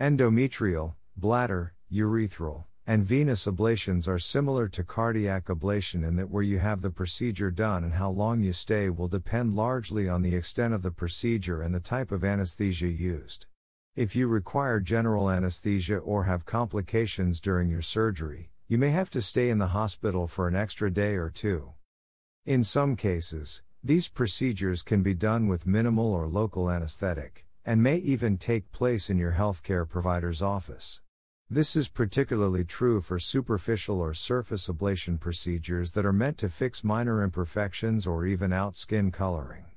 Endometrial, bladder, urethral, and venous ablations are similar to cardiac ablation in that where you have the procedure done and how long you stay will depend largely on the extent of the procedure and the type of anesthesia used. If you require general anesthesia or have complications during your surgery, you may have to stay in the hospital for an extra day or two. In some cases, these procedures can be done with minimal or local anesthetic, and may even take place in your healthcare provider's office. This is particularly true for superficial or surface ablation procedures that are meant to fix minor imperfections or even out skin coloring.